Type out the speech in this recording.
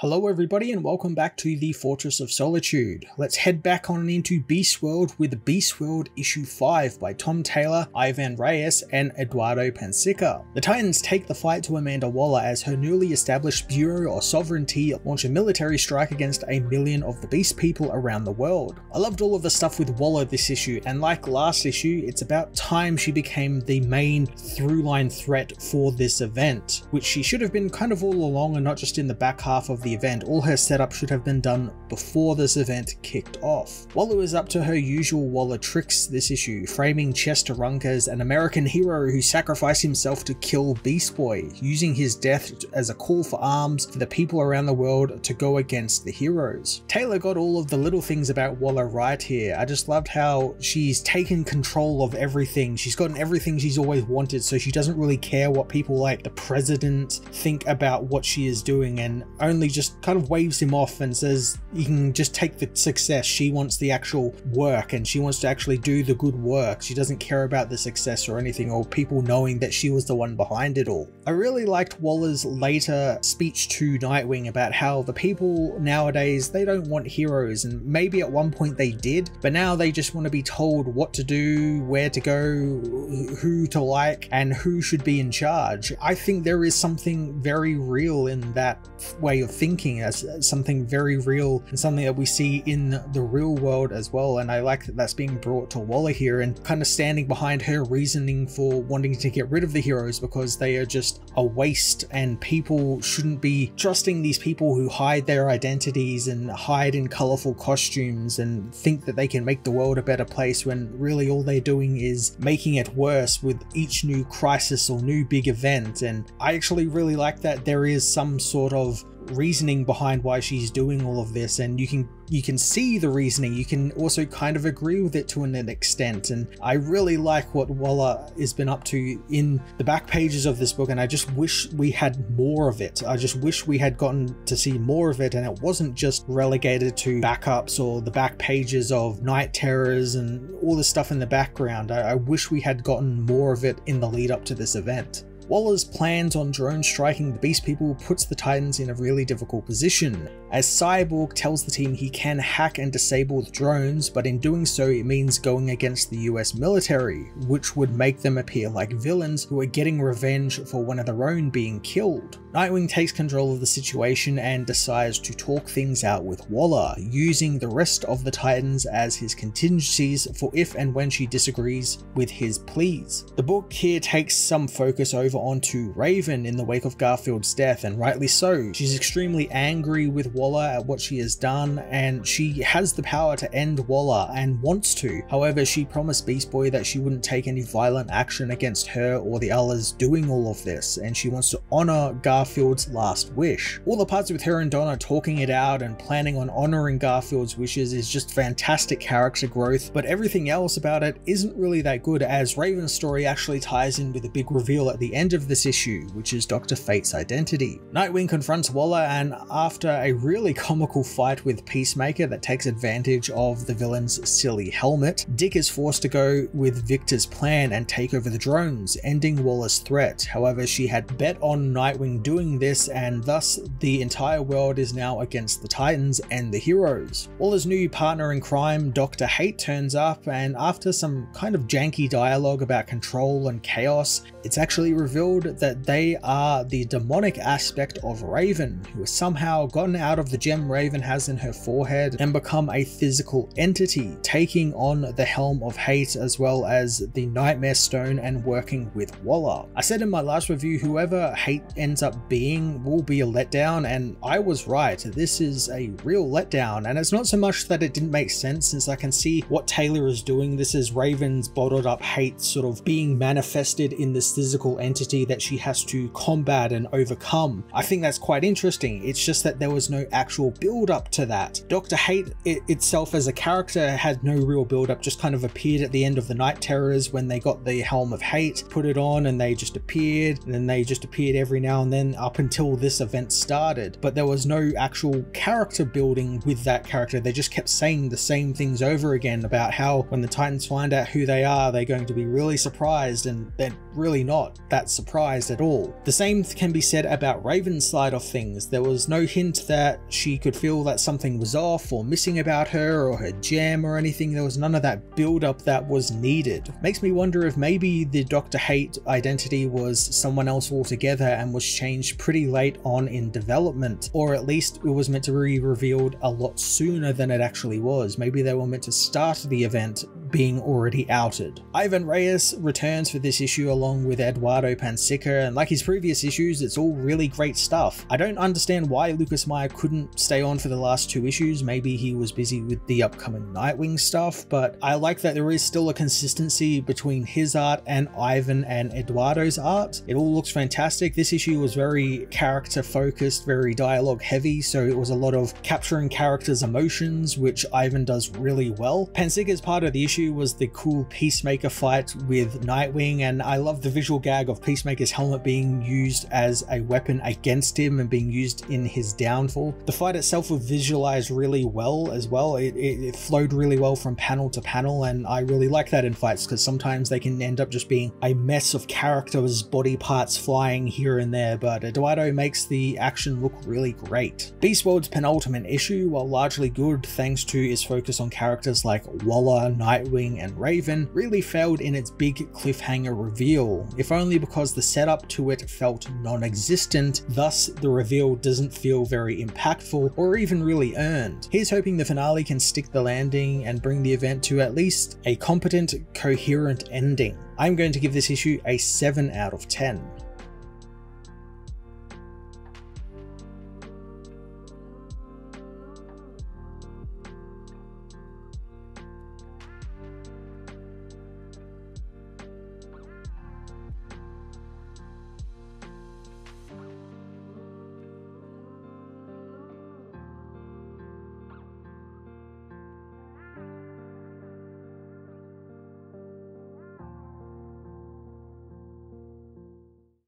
Hello everybody and welcome back to the Fortress of Solitude. Let's head back on into Beast World with Beast World issue 5 by Tom Taylor, Ivan Reis and Eduardo Pansica. The Titans take the fight to Amanda Waller as her newly established Bureau of Sovereignty launch a military strike against a million of the Beast people around the world. I loved all of the stuff with Waller this issue and like last issue, it's about time she became the main through-line threat for this event, which she should have been kind of all along and not just in the back half of the event, all her setup should have been done before this event kicked off. Waller is up to her usual Waller tricks this issue, framing Chester Runk as an American hero who sacrificed himself to kill Beast Boy, using his death as a call for arms for the people around the world to go against the heroes. Taylor got all of the little things about Waller right here. I just loved how she's taken control of everything. She's gotten everything she's always wanted, so she doesn't really care what people like the president think about what she is doing and only just kind of waves him off and says you can just take the success. She wants the actual work and she wants to actually do the good work. She doesn't care about the success or anything or people knowing that she was the one behind it all. I really liked Waller's later speech to Nightwing about how the people nowadays, they don't want heroes and maybe at one point they did, but now they just want to be told what to do, where to go, who to like, and who should be in charge. I think there is something very real in that way of thinking as something very real and something that we see in the real world as well. And I like that that's being brought to Waller here and kind of standing behind her reasoning for wanting to get rid of the heroes because they are just a waste and people shouldn't be trusting these people who hide their identities and hide in colorful costumes and think that they can make the world a better place when really all they're doing is making it worse with each new crisis or new big event. And I actually really like that there is some sort of reasoning behind why she's doing all of this and you can you can see the reasoning. You can also kind of agree with it to an extent and i really like what waller has been up to in the back pages of this book and i just wish we had more of it. I just wish we had gotten to see more of it and it wasn't just relegated to backups or the back pages of Knight Terrors and all the stuff in the background. I, I wish we had gotten more of it in the lead up to this event Waller's plans on drone striking the Beast People puts the Titans in a really difficult position, as Cyborg tells the team he can hack and disable the drones, but in doing so it means going against the US military, which would make them appear like villains who are getting revenge for one of their own being killed. Nightwing takes control of the situation and decides to talk things out with Waller, using the rest of the Titans as his contingencies for if and when she disagrees with his pleas. The book here takes some focus over onto Raven in the wake of Garfield's death, and rightly so. She's extremely angry with Waller at what she has done, and she has the power to end Waller and wants to. However, she promised Beast Boy that she wouldn't take any violent action against her or the others doing all of this, and she wants to honor Garfield's last wish. All the parts with her and Donna talking it out and planning on honoring Garfield's wishes is just fantastic character growth, but everything else about it isn't really that good as Raven's story actually ties in with a big reveal at the end of this issue, which is Dr. Fate's identity. Nightwing confronts Waller and after a really comical fight with Peacemaker that takes advantage of the villain's silly helmet, Dick is forced to go with Victor's plan and take over the drones, ending Waller's threat. However, she had bet on Nightwing doing doing this and thus the entire world is now against the Titans and the heroes. Waller's new partner in crime, Dr. Hate turns up and after some kind of janky dialogue about control and chaos, it's actually revealed that they are the demonic aspect of Raven, who has somehow gotten out of the gem Raven has in her forehead and become a physical entity, taking on the Helm of Hate as well as the Nightmare Stone and working with Waller. I said in my last review, whoever Hate ends up being will be a letdown, and I was right. This is a real letdown, and it's not so much that it didn't make sense since I can see what Taylor is doing. This is Raven's bottled up hate sort of being manifested in this physical entity that she has to combat and overcome. I think that's quite interesting. It's just that there was no actual build up to that. Dr. Hate it itself as a character had no real build up, just kind of appeared at the end of the Knight Terrors when they got the Helm of Hate, put it on, and they just appeared, and then they just appeared every now and then up until this event started. But there was no actual character building with that character. They just kept saying the same things over again about how when the Titans find out who they are, they're going to be really surprised and they're really not. That's surprised at all. The same can be said about Raven's side of things. There was no hint that she could feel that something was off or missing about her or her gem or anything. There was none of that build up that was needed. Makes me wonder if maybe the Dr. Hate identity was someone else altogether and was changed pretty late on in development, or at least it was meant to be revealed a lot sooner than it actually was. Maybe they were meant to start the event being already outed. Ivan Reis returns for this issue along with Eduardo Pansica, and like his previous issues, it's all really great stuff. I don't understand why Lucas Meyer couldn't stay on for the last two issues, maybe he was busy with the upcoming Nightwing stuff, but I like that there is still a consistency between his art and Ivan and Eduardo's art. It all looks fantastic. This issue was very character focused, very dialogue heavy, so it was a lot of capturing characters' emotions, which Ivan does really well. Pansica's part of the issue issue was the cool Peacemaker fight with Nightwing, and I love the visual gag of Peacemaker's helmet being used as a weapon against him and being used in his downfall. The fight itself was visualized really well as well. It, it, it flowed really well from panel to panel, and I really like that in fights because sometimes they can end up just being a mess of characters' body parts flying here and there, but Eduardo makes the action look really great. Beast World's penultimate issue, while largely good thanks to its focus on characters like Waller, Nightwing and Raven really failed in its big cliffhanger reveal, if only because the setup to it felt non-existent, thus the reveal doesn't feel very impactful or even really earned. Here's hoping the finale can stick the landing and bring the event to at least a competent, coherent ending. I'm going to give this issue a 7 out of 10.